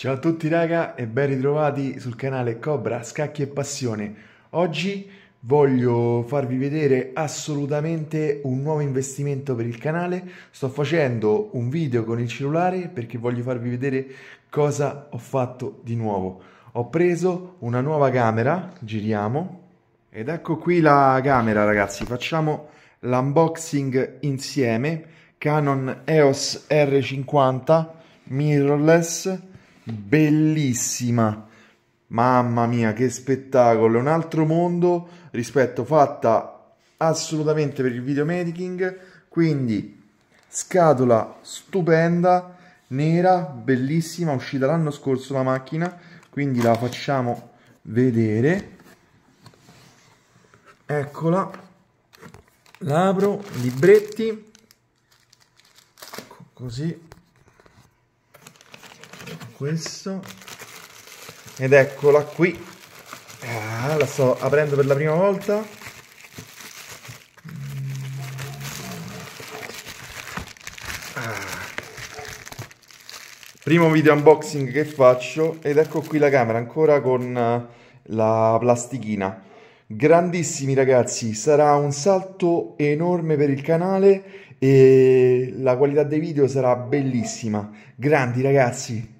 Ciao a tutti raga e ben ritrovati sul canale Cobra Scacchi e Passione. Oggi voglio farvi vedere assolutamente un nuovo investimento per il canale. Sto facendo un video con il cellulare perché voglio farvi vedere cosa ho fatto di nuovo. Ho preso una nuova camera, giriamo, ed ecco qui la camera ragazzi. Facciamo l'unboxing insieme. Canon EOS R50 mirrorless bellissima. Mamma mia, che spettacolo! È un altro mondo rispetto fatta assolutamente per il videomaking. Quindi, scatola stupenda, nera, bellissima, uscita l'anno scorso la macchina. Quindi la facciamo vedere. Eccola. L'apro, libretti. Così questo. Ed eccola qui. Ah, la sto aprendo per la prima volta. Ah. primo video unboxing che faccio ed ecco qui la camera ancora con eh, la plastichina. Grandissimi ragazzi sarà un salto enorme per il canale e la qualità dei video sarà bellissima. Grandi ragazzi